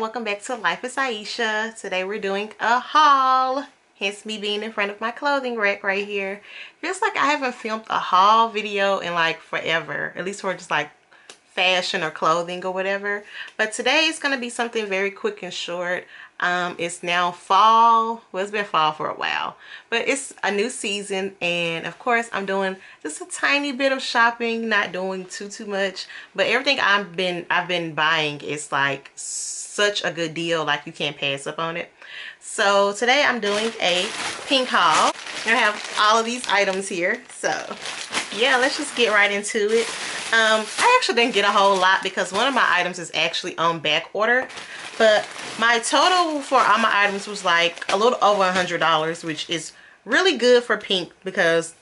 welcome back to Life with Aisha. Today we're doing a haul, hence me being in front of my clothing rack right here. Feels like I haven't filmed a haul video in like forever, at least for just like fashion or clothing or whatever. But today is going to be something very quick and short. Um, it's now fall. Well, it's been fall for a while, but it's a new season. And of course, I'm doing just a tiny bit of shopping, not doing too, too much. But everything I've been, I've been buying is like such a good deal. Like you can't pass up on it. So today I'm doing a pink haul. I have all of these items here. So yeah, let's just get right into it. Um, I actually didn't get a whole lot because one of my items is actually on back order. But my total for all my items was like a little over a hundred dollars, which is really good for pink because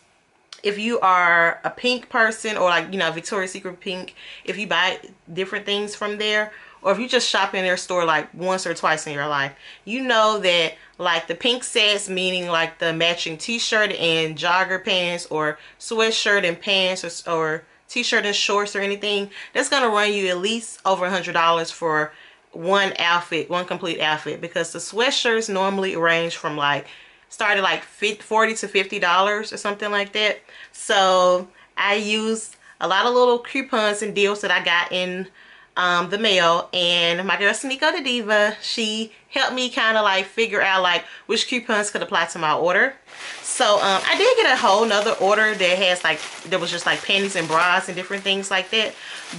if you are a pink person or like you know Victoria's Secret pink, if you buy different things from there, or if you just shop in their store like once or twice in your life, you know that like the pink sets, meaning like the matching t-shirt and jogger pants or sweatshirt and pants or, or t-shirt and shorts or anything, that's gonna run you at least over a hundred dollars for one outfit, one complete outfit because the sweatshirts normally range from like started like 40 to 50 dollars or something like that. So I used a lot of little coupons and deals that I got in um, the mail and my girl Sneeko the Diva, she helped me kind of like figure out like which coupons could apply to my order. So um, I did get a whole nother order that has like, there was just like panties and bras and different things like that.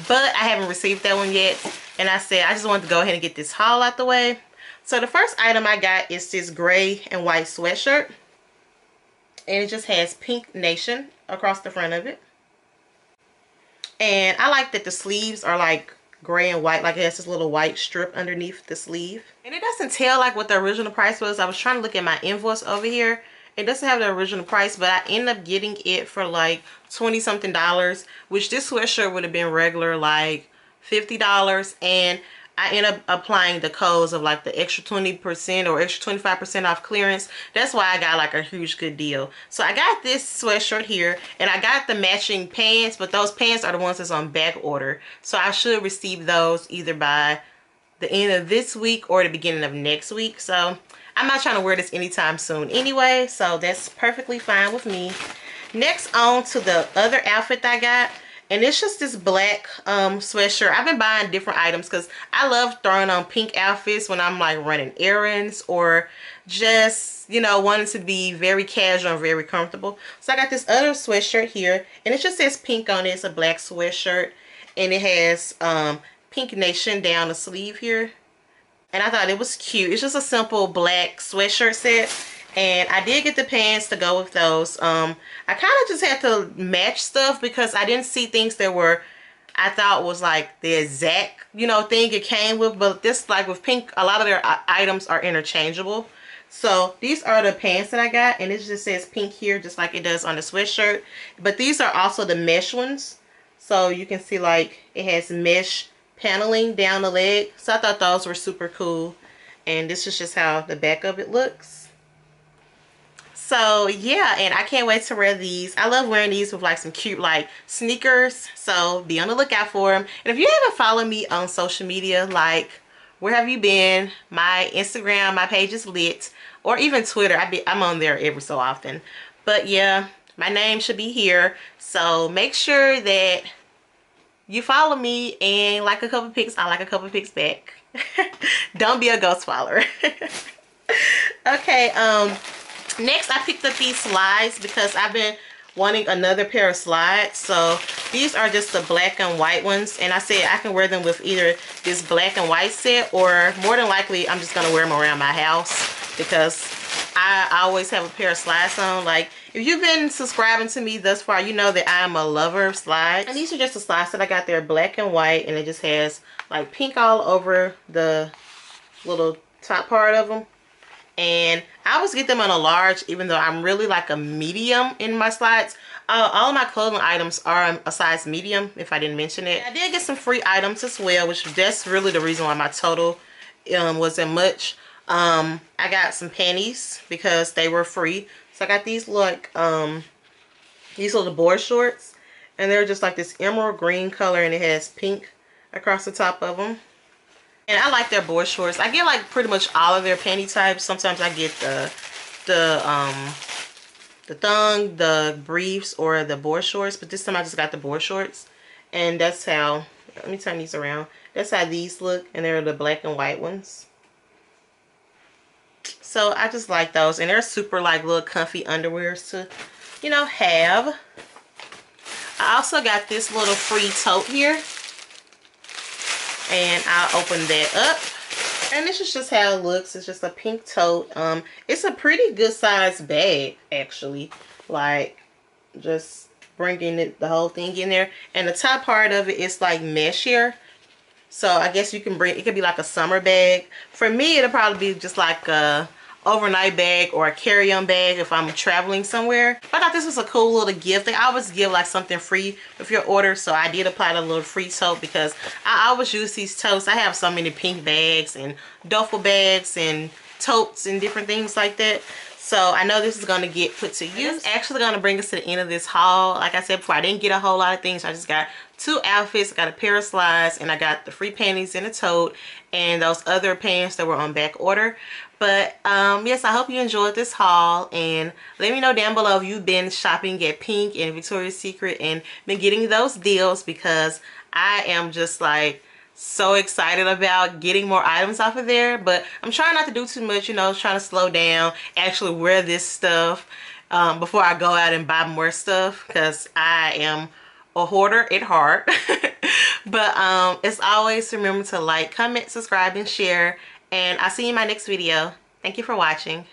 But I haven't received that one yet. And I said, I just wanted to go ahead and get this haul out the way. So the first item I got is this gray and white sweatshirt. And it just has Pink Nation across the front of it. And I like that the sleeves are like gray and white. Like it has this little white strip underneath the sleeve. And it doesn't tell like what the original price was. I was trying to look at my invoice over here. It doesn't have the original price but i ended up getting it for like 20 something dollars which this sweatshirt would have been regular like 50 dollars. And I end up applying the codes of like the extra 20% or extra 25% off clearance. That's why I got like a huge good deal. So I got this sweatshirt here and I got the matching pants, but those pants are the ones that's on back order. So I should receive those either by the end of this week or the beginning of next week. So I'm not trying to wear this anytime soon anyway. So that's perfectly fine with me. Next on to the other outfit I got and it's just this black um sweatshirt. I've been buying different items because i love throwing on pink outfits when i'm like running errands or just you know wanting to be very casual and very comfortable. So i got this other sweatshirt here and it just says pink on it. It's a black sweatshirt and it has um pink nation down the sleeve here. And i thought it was cute. It's just a simple black sweatshirt set and I did get the pants to go with those. Um, I kind of just had to match stuff because I didn't see things that were I thought was like the exact you know thing it came with. But this like with pink a lot of their items are interchangeable. So these are the pants that I got. And it just says pink here just like it does on the sweatshirt. But these are also the mesh ones. So you can see like it has mesh paneling down the leg. So I thought those were super cool. And this is just how the back of it looks so yeah and i can't wait to wear these. I love wearing these with like some cute like sneakers. So be on the lookout for them and if you haven't followed me on social media like where have you been? My instagram my page is lit. Or even twitter. I be, i'm on there every so often. But yeah my name should be here. So make sure that you follow me and like a couple pics. I like a couple pics back. Don't be a ghost follower. Okay um Next, I picked up these slides because I've been wanting another pair of slides. So these are just the black and white ones. And I said I can wear them with either this black and white set or more than likely I'm just going to wear them around my house because I always have a pair of slides on. Like if you've been subscribing to me thus far, you know that I am a lover of slides. And these are just the slides that I got there black and white and it just has like pink all over the little top part of them and I always get them on a large even though I'm really like a medium in my slides. Uh, all my clothing items are a size medium if I didn't mention it. I did get some free items as well which that's really the reason why my total um, wasn't much. Um, I got some panties because they were free. So I got these like um, these little board shorts and they're just like this emerald green color and it has pink across the top of them And I like their board shorts. I get like pretty much all of their panty types. Sometimes I get the the um the thong, the briefs, or the board shorts. But this time I just got the board shorts. And that's how, let me turn these around. That's how these look. And they're the black and white ones. So I just like those. And they're super like little comfy underwears to, you know, have. I also got this little free tote here. And I'll open that up. And this is just how it looks. It's just a pink tote. Um, It's a pretty good size bag, actually. Like, just bringing it, the whole thing in there. And the top part of it is like mesh here. So I guess you can bring, it could be like a summer bag. For me, it'll probably be just like a overnight bag or a carry-on bag if I'm traveling somewhere. I thought this was a cool little gift. They always give like something free with your order. So I did apply the little free tote because I always use these totes. I have so many pink bags and duffel bags and totes and different things like that. So I know this is going to get put to use. actually going to bring us to the end of this haul. Like I said before, I didn't get a whole lot of things. I just got two outfits. I got a pair of slides and I got the free panties in a tote and those other pants that were on back order. But um, yes, I hope you enjoyed this haul and let me know down below if you've been shopping at Pink and Victoria's Secret and been getting those deals because I am just like so excited about getting more items off of there but I'm trying not to do too much you know trying to slow down actually wear this stuff um, before I go out and buy more stuff because I am a hoarder at heart. But um, as always remember to like comment subscribe and share and I'll see you in my next video. Thank you for watching